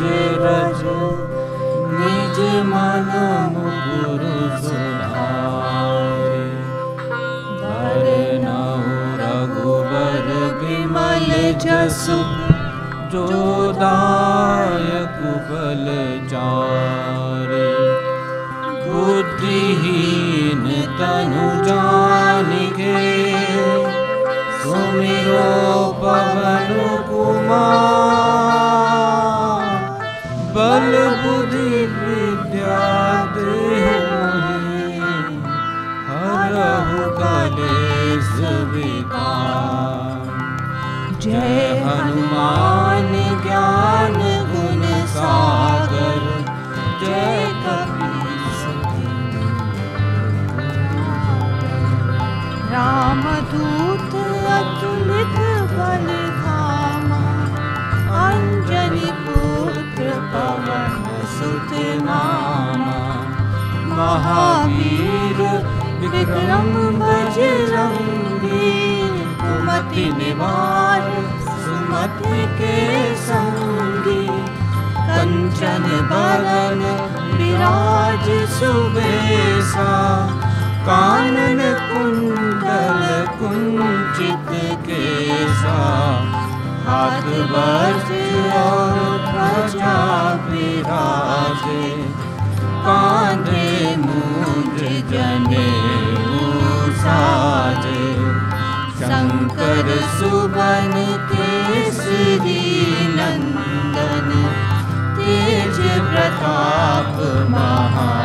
रोज निज सुधारे। धरनहु रघुबर विमल जसु जो दायक बल चारे बुद्धिहीन तनु जानिके सुमिरो पवन कुमार विकार जय हनुमान ज्ञान गुण सागर। जय रामदूत अतुलित बल धामा। अंजनी पुत्र पवन सुत नामा। महावीर विक्रम बजरंगी कुमति निवार सुमति के संगी। कंचन बरन विराज सुबेसा कानन कुंडल कुंचित केसा। हाथ और ध्वजा विराजे कांधे मूंज जने नंदन तेज प्रताप महाजगवंदन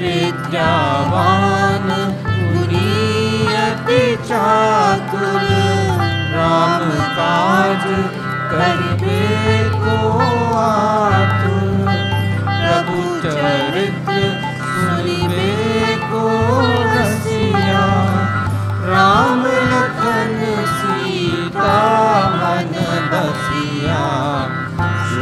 विद्यावान गुणियति चातुर। राम काज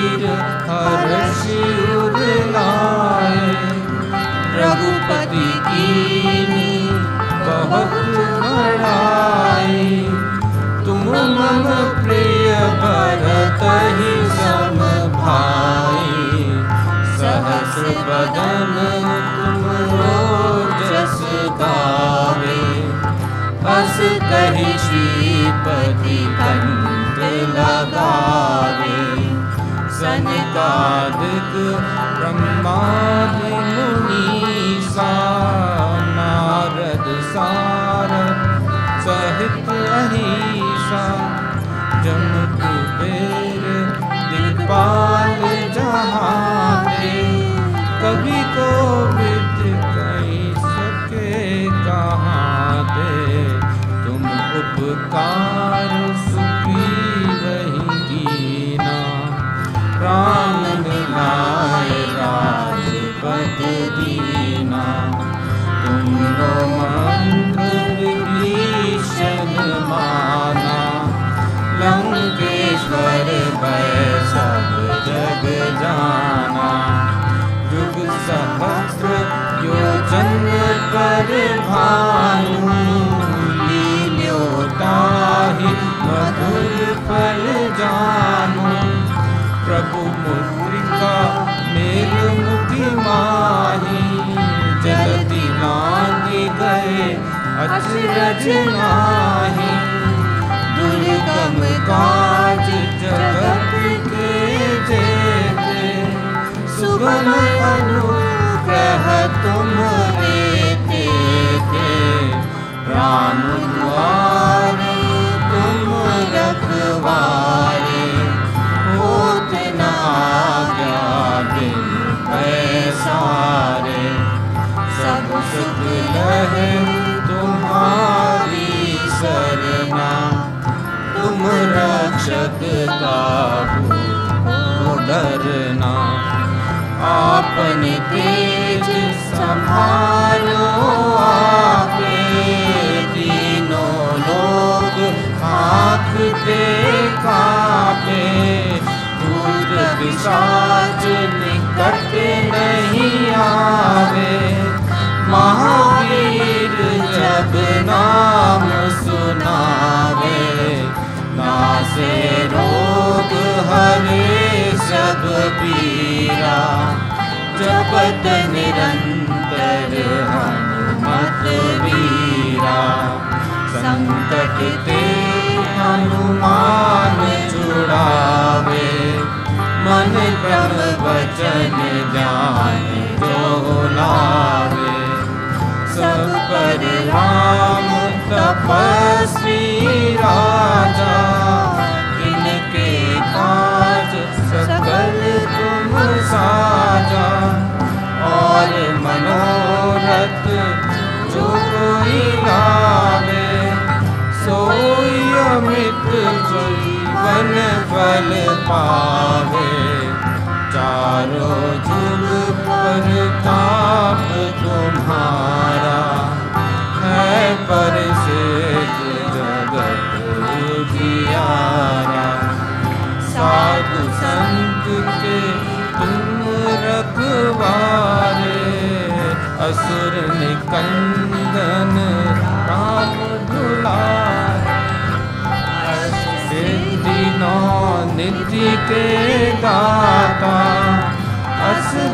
वीर हर्ष उर लाए रघुपति कीनी बहुत बड़ाई तुम मम प्रिय भरत ही सम भाई सहस रोजस गावे बस कही कंठ लगावे सनकादिक ब्रह्मादि मुनीसा नारद सारद सहित अहिषा जम कुबेर दिक्पाल जहाते कभी को विद कही सके कहाँ दे, तुम उपकार राजपद दीना तुमरो मंत्र विभीषण माना लंकेश्वर भय सब जग जाना युग सहस्र योजन नाही दुर्गम काज जेते। सुगम अनुग्रह तुम देते। थे राम रखवारे आपने तेज संभालो आके तीनों लोग आंखते कापे भूत पिशाच निकट नहीं आवे महावीर जब नाम सुनावे नासे रोग हरे सब पीरा जपत निरंतर हनुमत वीरा। संकट ते हनुमान छुड़ावे मन क्रम वचन ज्ञान लावे। सब पर राम तपस्वी राजा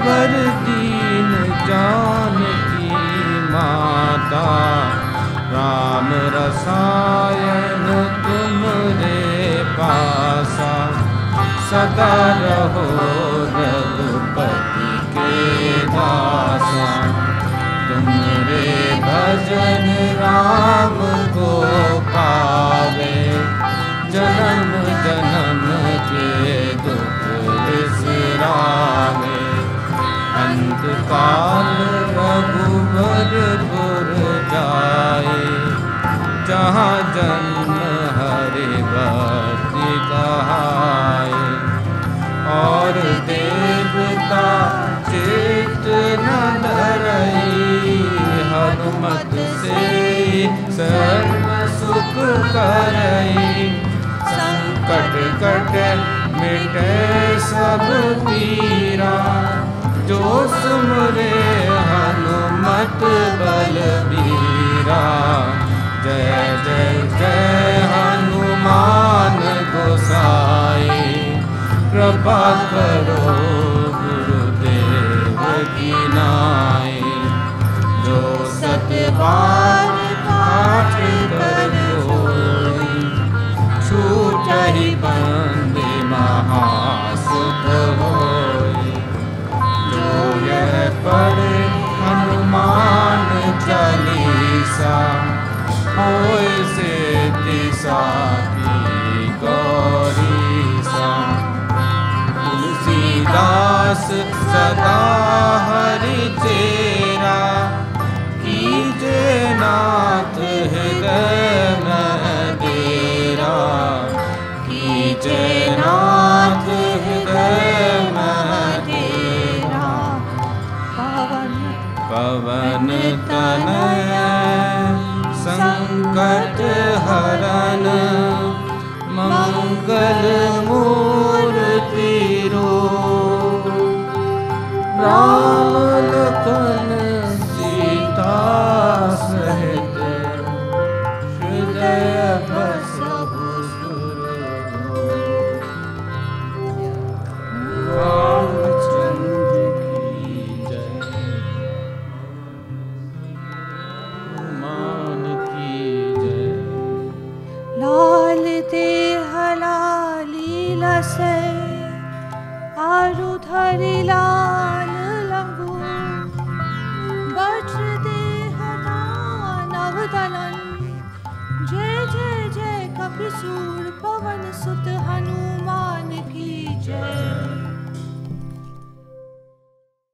असबर दीन जान की माता। राम रसायन तुम रे पासा। सदा रहो रघुपति के दासा। तुम रे भजन राम को सब पीरा जो सुमरे हनुमत बलबीरा। जय जय जय हनुमान गोसाई कृपा करो से दिशा की गौरीसा तुलसीदास सदा संकट हरन